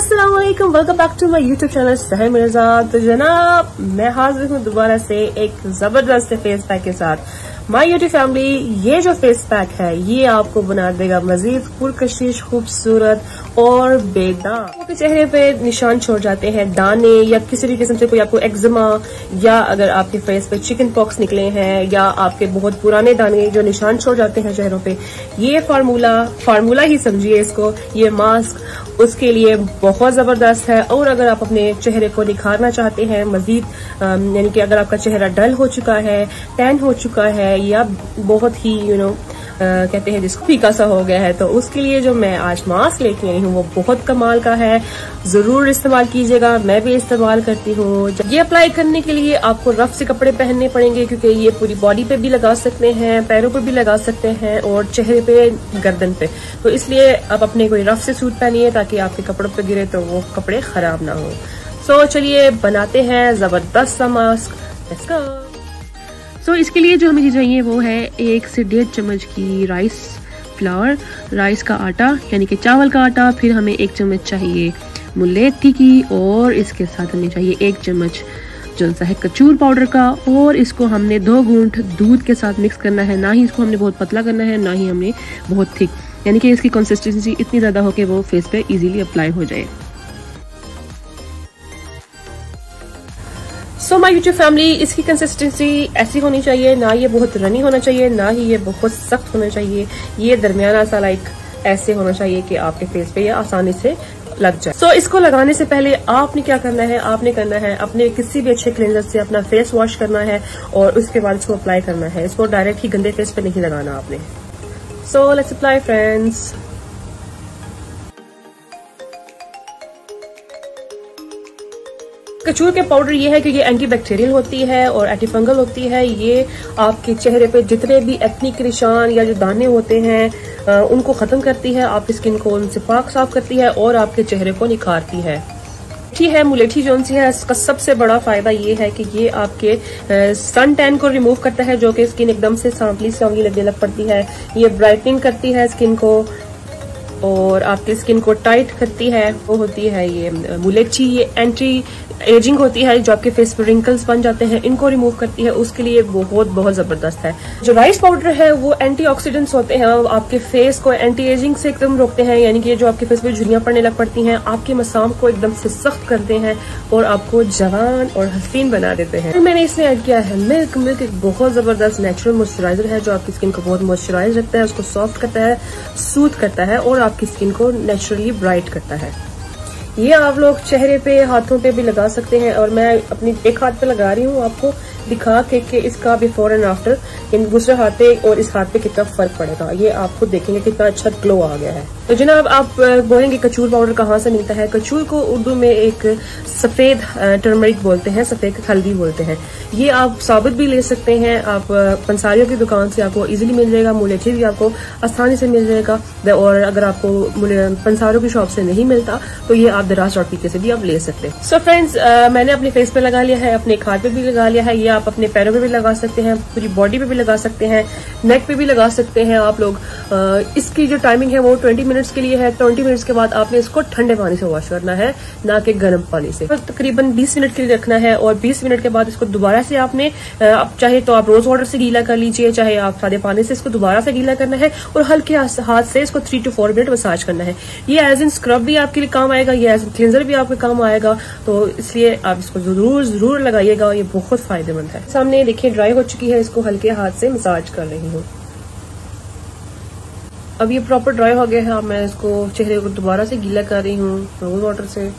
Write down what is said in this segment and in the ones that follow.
अस्सलाम वालेकुम welcome back to my YouTube channel सह मिर्ज़ा तो जनाब, मैं हाजिर हूँ दोबारा से एक ज़बरदस्त फेस पैक के साथ। माय यूट्यूब फैमिली ये जो फेस पैक है, ये आपको बना देगा मजीद पुरकशिश, खूबसूरत और बेदाग आपके चेहरे पे निशान छोड़ जाते हैं दाने या किसी भी किस्म से कोई आपको एक्जिमा या अगर आपके फेस पे चिकन पॉक्स निकले हैं या आपके बहुत पुराने दाने जो निशान छोड़ जाते हैं चेहरों पे ये फार्मूला फार्मूला ही समझिए इसको ये मास्क उसके लिए बहुत ज़बरदस्त है। और अगर आप अपने चेहरे को निखारना चाहते हैं मजीद यानी कि अगर आपका चेहरा डल हो चुका है टैन हो चुका है या बहुत ही यू you नो know, कहते हैं जिसको फीका सा हो गया है तो उसके लिए जो मैं आज मास्क लेके आई हूँ वो बहुत कमाल का है। ज़रूर इस्तेमाल कीजिएगा मैं भी इस्तेमाल करती हूँ। ये अप्लाई करने के लिए आपको रफ से कपड़े पहनने पड़ेंगे क्योंकि ये पूरी बॉडी पे भी लगा सकते हैं पैरों पे भी लगा सकते हैं और चेहरे पे गर्दन पे। तो इसलिए आप अपने कोई रफ से सूट पहनिए ताकि आपके कपड़ों पर गिरे तो वो कपड़े खराब ना हो। सो चलिए बनाते हैं ज़बरदस्त सा मास्क सो so, इसके लिए जो हमें चाहिए वो है एक से डेढ़ चम्मच की राइस फ्लावर राइस का आटा, यानी कि चावल का आटा, फिर हमें एक चम्मच चाहिए मुलेती की और इसके साथ हमें चाहिए एक चम्मच जलसा है कचूर पाउडर का, और इसको हमने दो घूंट दूध के साथ मिक्स करना है। ना ही इसको हमने बहुत पतला करना है, ना ही हमने बहुत थिक यानी कि इसकी कंसिस्टेंसी इतनी ज़्यादा हो कि वो फेस पे इजीली अप्लाई हो जाए। सो माई यूट्यूब फैमिली इसकी कंसिस्टेंसी ऐसी होनी चाहिए ना ये बहुत रनी होना चाहिए ना ही ये बहुत सख्त होना चाहिए ये दरमियाना सा लाइक ऐसे होना चाहिए कि आपके फेस पे ये आसानी से लग जाए सो so, इसको लगाने से पहले आपने क्या करना है आपने करना है अपने किसी भी अच्छे क्लेंजर से अपना फेस वॉश करना है और उसके बाद इसको अप्लाई करना है इसको डायरेक्ट ही गंदे फेस पे नहीं लगाना आपने सो लेट्स अप्लाई फ्रेंड्स कचूर के पाउडर ये है कि ये एंटीबैक्टीरियल होती है और एंटीफंगल होती है। ये आपके चेहरे पे जितने भी एथनिक निशान या जो दाने होते हैं उनको खत्म करती है। आपकी स्किन को उनसे पाक साफ़ करती है और आपके चेहरे को निखारती है। मुलेठी है, मुलेठी जोन सी है, इसका सबसे बड़ा फ़ायदा ये है कि ये आपके सन टैन को रिमूव करता है, जो कि स्किन एकदम से सांवली सांवली लगने लग पड़ती है। ये ब्राइटनिंग करती है स्किन को और आपकी स्किन को टाइट करती है। वो होती है ये मुलेची ये एंटी एजिंग होती है, जो आपके फेस पर रिंकल्स बन जाते हैं, इनको रिमूव करती है, उसके लिए बहुत बहुत ज़बरदस्त है। जो राइस पाउडर है, वो एंटीऑक्सीडेंट्स होते हैं आपके फेस को एंटी एजिंग से एकदम रोकते हैं, यानी कि जो आपके फेस पर झुरियाँ पड़ने लग पड़ती हैं, आपके मसाम को एकदम से सख्त करते हैं और आपको जवान और हसीन बना देते हैं। फिर मैंने इसमें ऐड किया है मिल्क मिल्क एक बहुत ज़बरदस्त नेचुरल मॉइस्चराइजर है, जो आपकी स्किन को बहुत मॉइस्चराइज रखता है, उसको सॉफ्ट करता है सूथ करता है और आपकी स्किन को नेचुरली ब्राइट करता है। ये आप लोग चेहरे पे, हाथों पे भी लगा सकते हैं और मैं अपनी एक हाथ पे लगा रही हूँ, आपको दिखा के कि इसका बिफोर एंड आफ्टर इन दूसरे हाथ पे और इस हाथ पे कितना फ़र्क पड़ेगा। ये आप खुद देखेंगे कितना अच्छा ग्लो आ गया है। तो जनाब, आप बोलेंगे कचूर पाउडर कहाँ से मिलता है? कचूर को उर्दू में एक सफ़ेद टर्मरिक बोलते हैं, सफ़ेद हल्दी बोलते हैं। ये आप साबित भी ले सकते हैं, आप पंसारियों की दुकान से आपको इजीली मिल जाएगा मुलेठी भी आपको आसानी से मिल जाएगा। और अगर आपको पंसारियों की शॉप से नहीं मिलता तो ये आप दराज डॉट पीके से भी आप ले सकते हैं। सो फ्रेंड्स मैंने अपने फेस पे लगा लिया है, अपने खाद पे भी लगा लिया है, ये आप अपने पैरों पे भी लगा सकते हैं, पूरी बॉडी पे भी लगा सकते हैं नेक पे भी लगा सकते हैं आप लोग। इसकी जो टाइमिंग है वो ट्वेंटी मिनट्स के लिए है, ट्वेंटी मिनट्स के बाद आपने इसको ठंडे पानी से वॉश करना है, ना कि गर्म पानी से। तकरीबन बीस मिनट के लिए रखना है और बीस मिनट के बाद इसको दोबारा से आपने आप चाहे तो आप रोज वाटर से गीला कर लीजिए, चाहे आप सादे पानी से इसको दोबारा से गीला करना है और हल्के हाथ से इसको three two four minute massage करना है। ये एज इन स्क्रब भी आपके लिए काम आएगा, ये एज इन क्लिनजर भी आपके काम आएगा तो इसलिए आप इसको ज़रूर ज़रूर लगाइएगा, ये बहुत फ़ायदेमंद है। सामने देखिए ड्राई हो चुकी है, इसको हल्के हाथ से मसाज कर रही हूँ। अब ये प्रॉपर ड्राई हो गया है। अब मैं इसको चेहरे को दोबारा से गीला कर रही हूँ रोज वाटर से।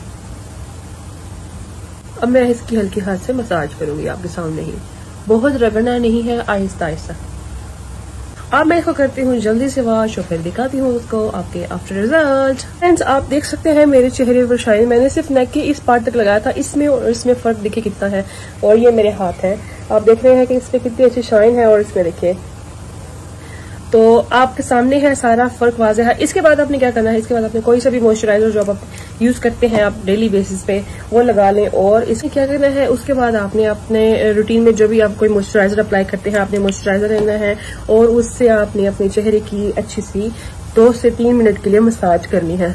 अब मैं इसकी हल्के हाथ से मसाज करूँगी आपके सामने ही। बहुत रगड़ना नहीं है, आहिस्ता आहिस्ता। अब मैं इसको करती हूँ जल्दी से वॉश और फिर दिखाती हूँ उसको आपके आफ्टर रिज़ल्ट फ्रेंड्स आप देख सकते हैं मेरे चेहरे पर शाइन मैंने सिर्फ़ नेक के इस पार्ट तक लगाया था। इसमें और इसमें फ़र्क देखिए कितना है और ये मेरे हाथ है। आप देख रहे हैं कि इसमें कितनी अच्छी शाइन है और इसमें देखिए। तो आपके सामने है, सारा फ़र्क वाजह है। इसके बाद आपने क्या करना है? इसके बाद आपने कोई सा भी मॉइस्चराइजर जो आप यूज़ करते हैं, आप डेली बेसिस पे, वो लगा लें और इसमें क्या करना है? उसके बाद आपने अपने रूटीन में जो भी आप कोई मॉइस्चराइजर अप्लाई करते हैं, आपने मॉइस्चराइजर लेना है और उससे आपने अपने चेहरे की अच्छी सी दो से तीन मिनट के लिए मसाज करनी है।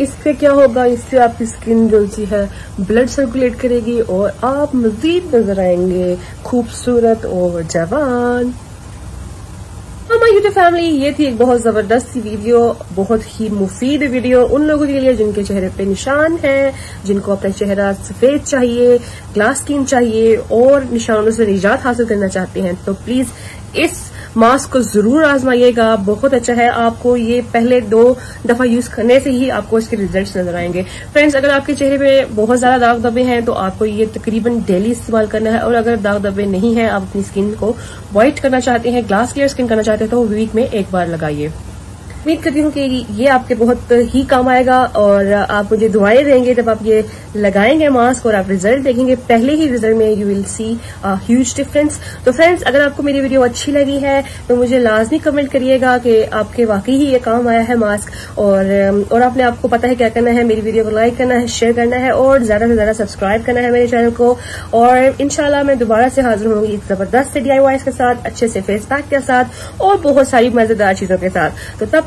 इससे क्या होगा? इससे आपकी स्किन जो सी है ब्लड सर्कुलेट करेगी और आप मजीद नज़र आएँगे। खूबसूरत और जवान। यूट्यूब फैमिली ये थी एक बहुत ज़बरदस्त सी वीडियो बहुत ही मुफीद वीडियो उन लोगों के लिए जिनके चेहरे पे निशान है, जिनको अपना चेहरा सफ़ेद चाहिए ग्लास स्किन चाहिए और निशानों से निजात हासिल करना चाहते हैं। तो प्लीज़ इस मास्क को ज़रूर आजमाइएगा। बहुत अच्छा है। आपको ये पहले दो दफ़ा यूज़ करने से ही आपको इसके रिजल्ट्स नज़र आएँगे। फ्रेंड्स, अगर आपके चेहरे पे बहुत ज़्यादा दाग धब्बे हैं तो आपको ये तकरीबन डेली इस्तेमाल करना है। और अगर दाग धब्बे नहीं है, आप अपनी स्किन को व्हाइट करना चाहते हैं, ग्लास क्लियर स्किन करना चाहते हैं तो वीक में एक बार लगाइए। उम्मीद करती हूँ कि ये आपके बहुत ही काम आएगा और आप मुझे दुआएँ देंगे जब आप ये लगाएँगे मास्क और आप रिज़ल्ट देखेंगे। पहले ही रिज़ल्ट में you will see huge difference तो फ्रेंड्स अगर आपको मेरी वीडियो अच्छी लगी है तो मुझे लाजमी कमेंट करिएगा कि आपके वाकई ही ये काम आया है मास्क और और आपने आपको पता है क्या करना है, मेरी वीडियो को लाइक करना है शेयर करना है और ज़्यादा से ज़्यादा सब्सक्राइब करना है मेरे चैनल को। और इनशाला मैं दोबारा से हाजिर होंगी ज़बरदस्त से के साथ, अच्छे से फेस पैक के साथ और बहुत सारी मज़ेदार चीज़ों के साथ। तो तब